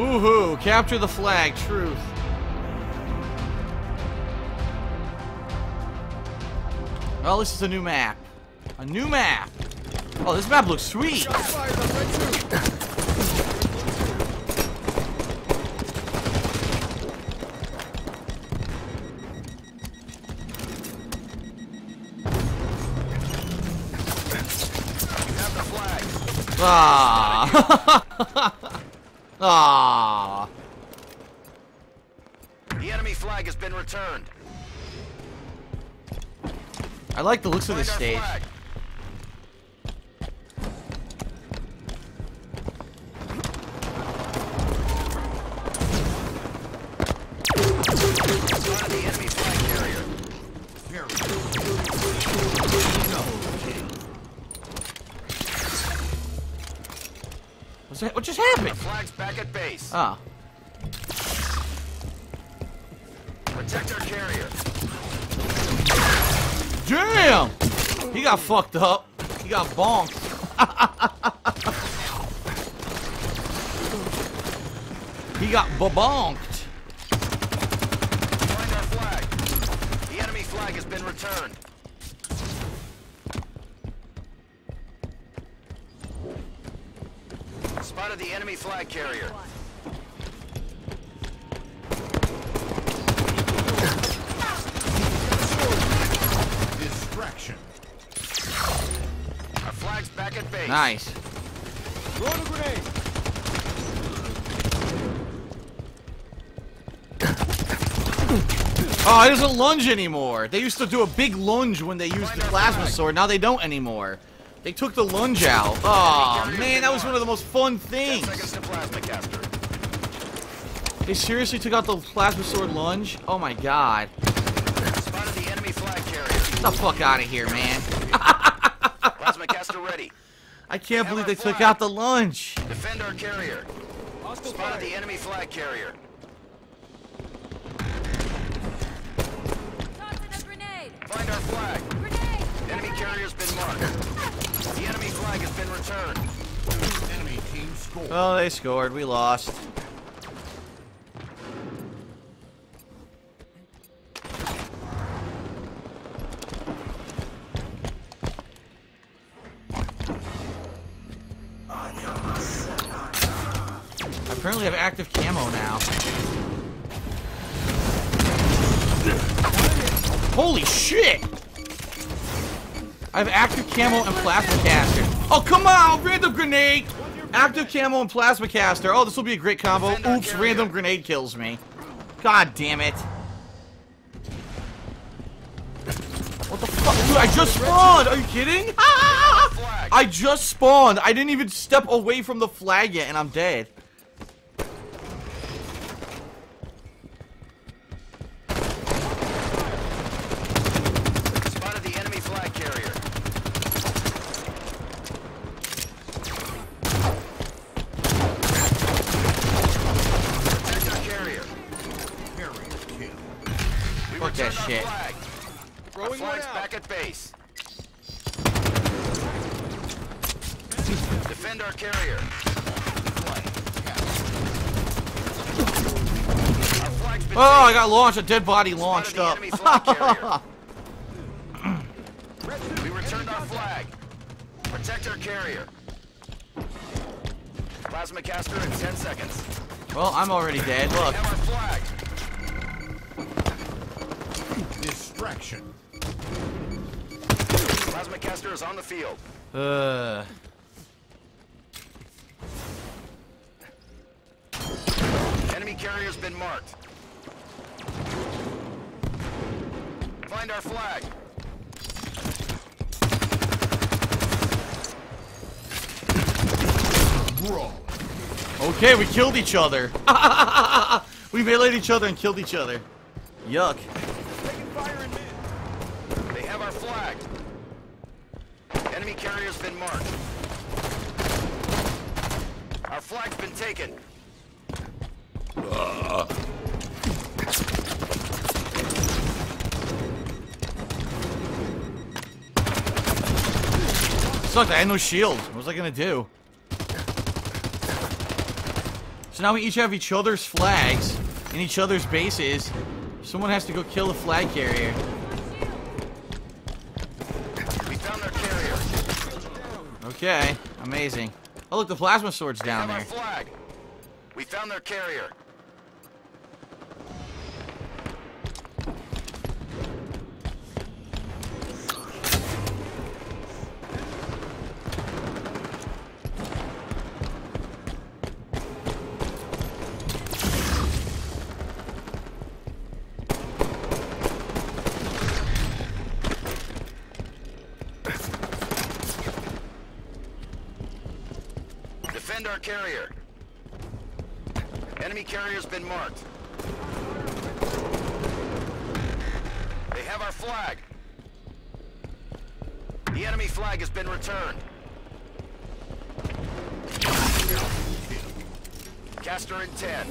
Woohoo! Capture the flag. Truth. Well, this is a new map. A new map. Oh, this map looks sweet. Ah. ah. The enemy flag has been returned. I like the looks of this stage. flag. The enemy flag carrier. What's? What just happened? Flag's back at base. Oh. Protect our carrier. Damn! He got fucked up. He got bonked. he got bonked. Find our flag. The enemy flag has been returned. Spotted the enemy flag carrier. Distraction. Our flag's back at base. Nice. Throw a grenade. Oh, it doesn't lunge anymore. They used to do a big lunge when they used the plasma sword. Now they don't anymore. They took the lunge out. Oh, man, that was one of the most fun things. seconds to plasma caster. They seriously took out the plasma sword lunge? Oh my god. The enemy flag carrier. Get the fuck out of here, man. Plasma caster ready. I can't believe they took out the lunge. Defend our carrier. Spotted the enemy flag carrier. Tossing a grenade! Find our flag. Grenade! Enemy carrier's been marked. Flag has been returned. Enemy team score. Oh, they scored. We lost. Apparently I have active camo now. Holy shit! I have active camo and plasma caster. Oh, come on! Random grenade! Active camo and plasma caster. Oh, this will be a great combo. Oops, random grenade kills me. God damn it. What the fuck? Dude, I just spawned! Are you kidding? Flag. I just spawned. I didn't even step away from the flag yet, and I'm dead. Spotted the enemy flag carrier. Protect our carrier. Carrier kill. We Fuck that returned our shit. Flag. Our Throwing one flag's out. back at base. Defend our carrier. Our flag's been Oh, I got launched. A dead body launched up. enemy flag carrier. We returned our flag. Protect our carrier. Plasma caster in 10 seconds. well, I'm already dead. Look. have our flag. Distraction. Plasma caster is on the field. Uh, carrier's been marked. Find our flag. Brawl. okay, we killed each other. we meleeed each other and killed each other. Yuck. They have our flag. Enemy carrier's been marked. Our flag's been taken. Sucked. I had no shield. What was I gonna do? So now we each have each other's flags in each other's bases. Someone has to go kill the flag carrier. We found their carrier. Okay, amazing. Oh look, the plasma sword's down there. flag. We found their carrier. Defend our carrier. Enemy carrier's been marked. They have our flag. The enemy flag has been returned. Caster in 10.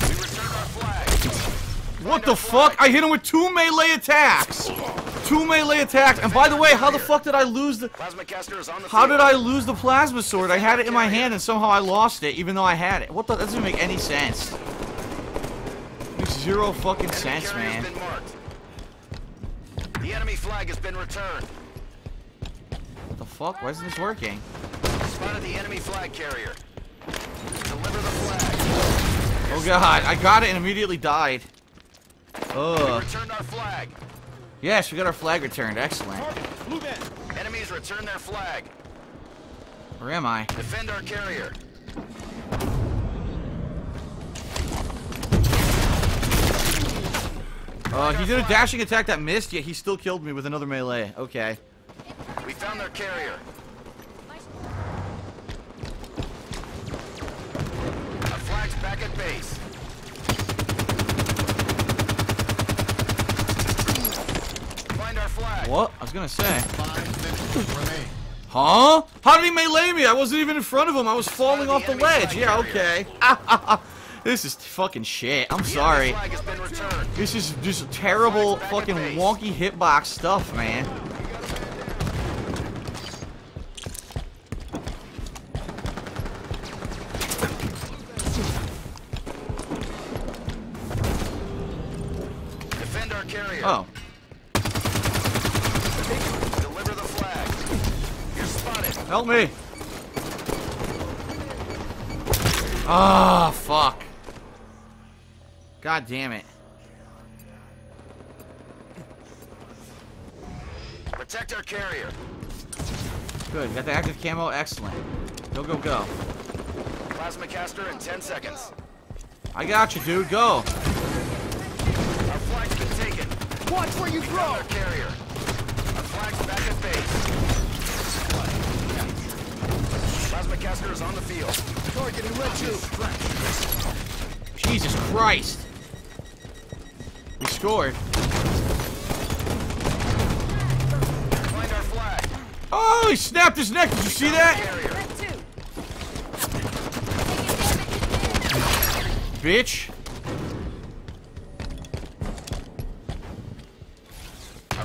We return our flag. What the fuck? I hit him with two melee attacks! Two melee attacks! And by the way, how the fuck did I lose the... Plasma caster is on the How did I lose the plasma sword? I had it in my hand and somehow I lost it, even though I had it. What the? That doesn't make any sense. Makes zero fucking sense, man. The enemy flag has been returned. What the fuck? Why isn't this working? Spotted the enemy flag carrier. Deliver the flag. Oh god, I got it and immediately died. We Ugh. returned our flag. Yes, we got our flag returned. Excellent. Enemies return their flag. Where am I? Defend our carrier. Uh, he did a dashing attack that missed, yet he still killed me with another melee. Okay. We found their carrier. Our flag's back at base. Find our flag. What? I was gonna say. Five minutes remain. Huh? How did he melee me? I wasn't even in front of him. I was falling off the ledge. Yeah, okay. this is fucking shit. I'm sorry. flag has been returned. This is just terrible fucking wonky hitbox stuff, man. Ah, fuck. God damn it. Protect our carrier. Good. Got the active camo. Excellent. Go, go, go. Plasma caster in 10 seconds. I got you, dude. Go. Our flag's been taken. Watch where you We found our carrier. Our flag's back at base. Plasma caster is on the field. Targeting red two. Jesus Christ. We scored. Find our flag. Oh, he snapped his neck. Did you see that? Bitch.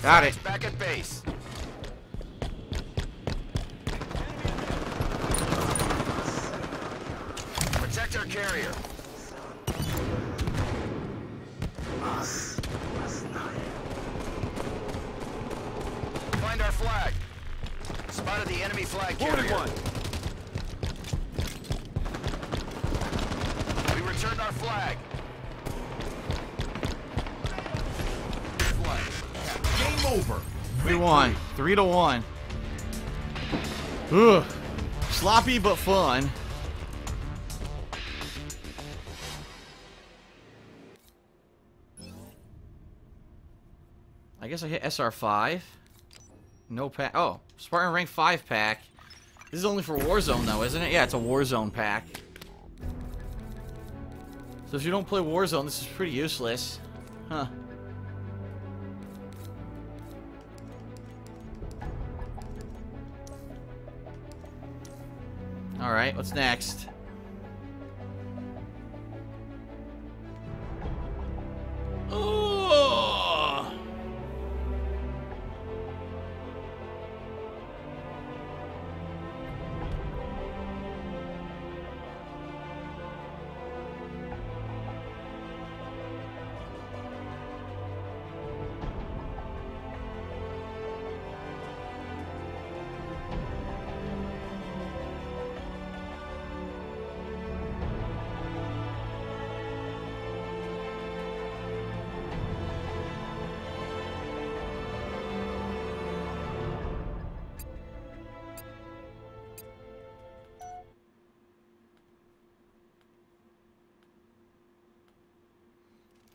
Got it. back at base. Protect our carrier. Find our flag. Spotted the enemy flag carrier. We returned our flag. Game over. Three to one. Three to one. Ugh. Sloppy but fun. Guess I hit SR5. No pack. Oh, Spartan rank 5 pack. This is only for Warzone though, isn't it? Yeah, it's a Warzone pack. So if you don't play Warzone, this is pretty useless. Huh. Alright, what's next?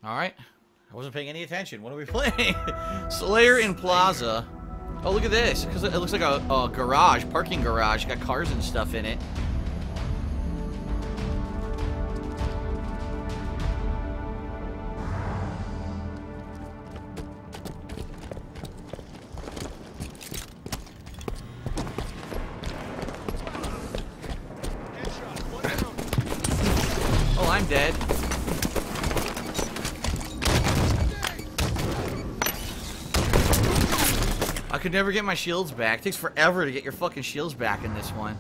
All right. I wasn't paying any attention. What are we playing? Slayer in Plaza. Oh, look at this. Because it looks like a, a garage, parking garage. Got cars and stuff in it. Oh, I'm dead. Could never get my shields back. It takes forever to get your fucking shields back in this one.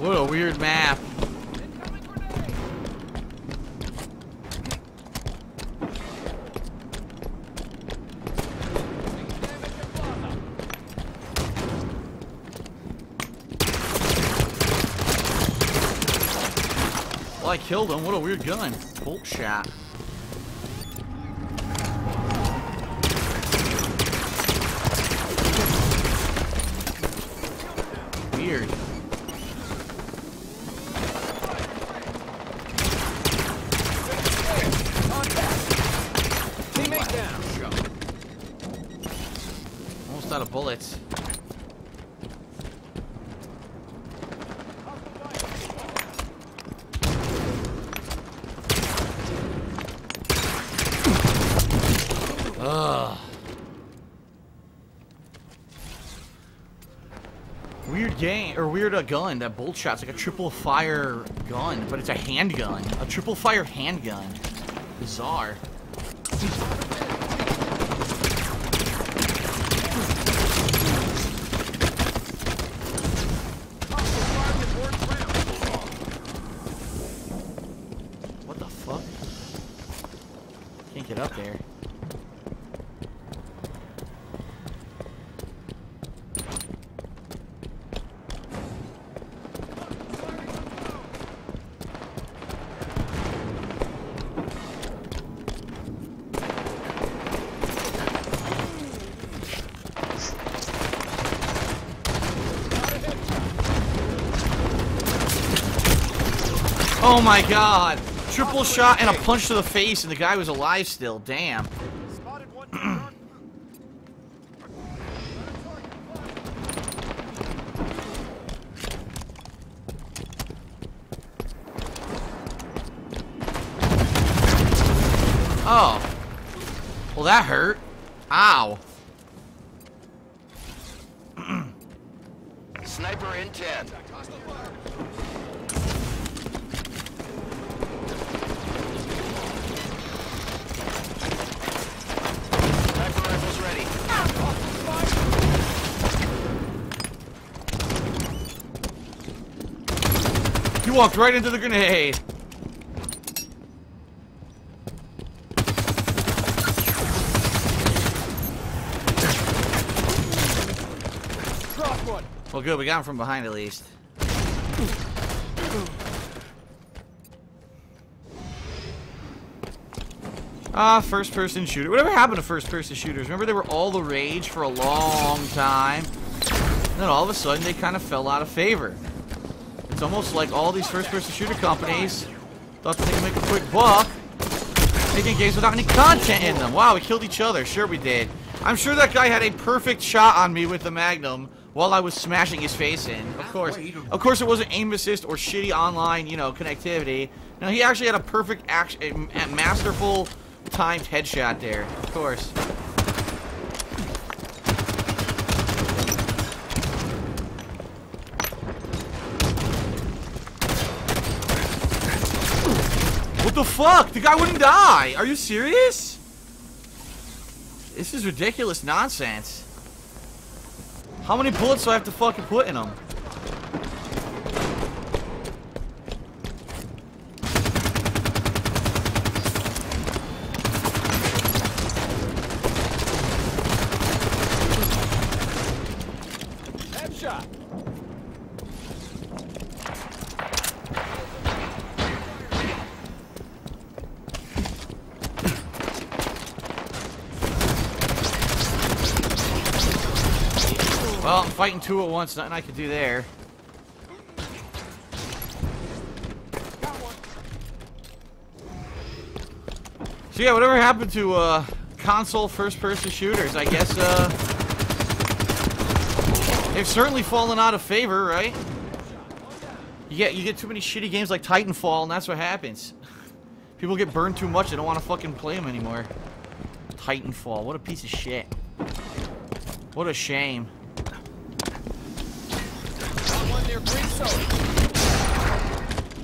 What a weird map. I killed him. What a weird gun. Bolt shot. Weird. Teammate down. Almost out of bullets. Ugh. Weird game, or weird uh, gun. That bolt shot's like a triple fire gun, but it's a handgun. A triple fire handgun. Bizarre. What the fuck? Can't get up there. Oh my god! Triple shot and a punch to the face, and the guy was alive still. Damn. Oh. Well, that hurt. Ow. Sniper in 10. Walked right into the grenade. Well, good. We got him from behind at least. Ah, first-person shooter. Whatever happened to first-person shooters? Remember they were all the rage for a long time? And then all of a sudden they kind of fell out of favor. Almost like all these first-person shooter companies thought they could make a quick buck making games without any content in them. Wow, we killed each other. Sure we did. I'm sure that guy had a perfect shot on me with the Magnum while I was smashing his face in. Of course. Of course it wasn't aim assist or shitty online, you know, connectivity. No, he actually had a perfect, action, masterful timed headshot there. Of course. The fuck? The guy wouldn't die. Are you serious? This is ridiculous nonsense. How many bullets do I have to fucking put in him? Fighting two at once. Nothing I could do there. So yeah, whatever happened to uh, console first-person shooters? I guess uh, they've certainly fallen out of favor, right? You get you get too many shitty games like Titanfall, and that's what happens. People get burned too much; they don't want to fucking play them anymore. Titanfall, what a piece of shit. What a shame.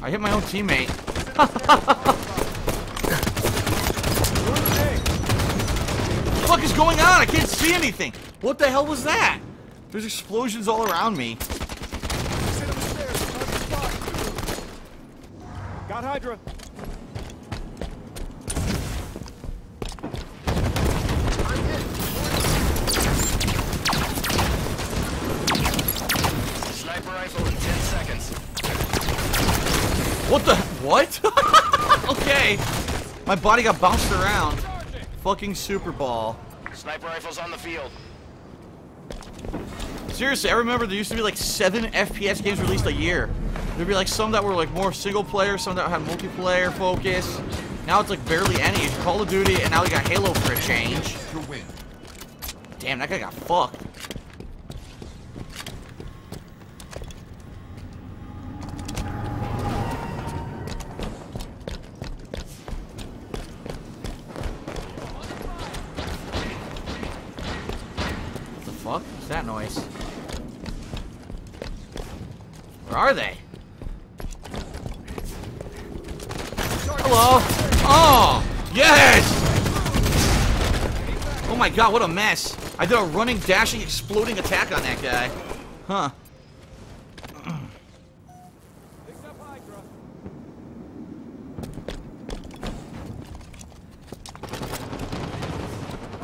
I hit my own teammate. What the fuck is going on? I can't see anything. What the hell was that? There's explosions all around me. Got Hydra. What okay. My body got bounced around. Fucking Super Ball. Sniper rifle's on the field. Seriously, I remember there used to be like seven FPS games released a year. There'd be like some that were like more single player, some that had multiplayer focus. Now it's like barely any. It's Call of Duty, and now we got Halo for a change. to win. Damn, that guy got fucked. What the fuck? What's that noise? Where are they? Hello? Oh! Yes! Oh my god, what a mess. I did a running, dashing, exploding attack on that guy. Huh.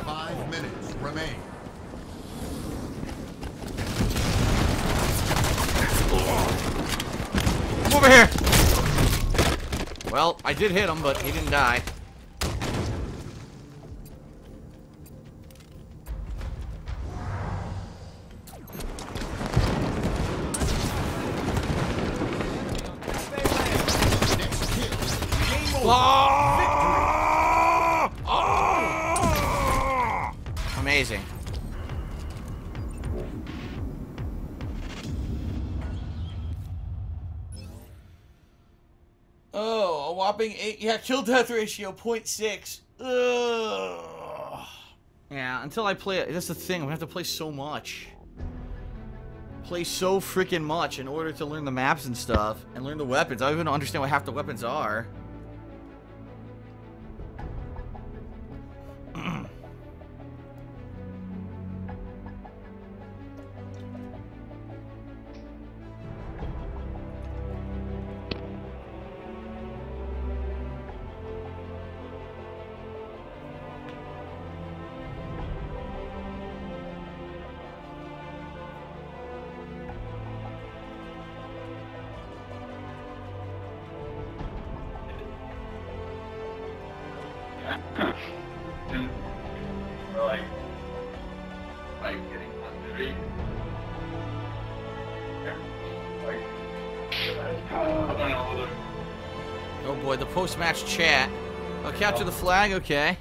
Five minutes remain. Come over here! Well, I did hit him, but he didn't die. A whopping eight. Yeah, kill death ratio 0.6. Ugh. Yeah, until I play it, that's the thing. Gonna have to play so much. Play so freaking much in order to learn the maps and stuff and learn the weapons. I don't even understand what half the weapons are. The post-match chat. Oh, capture the flag. Okay.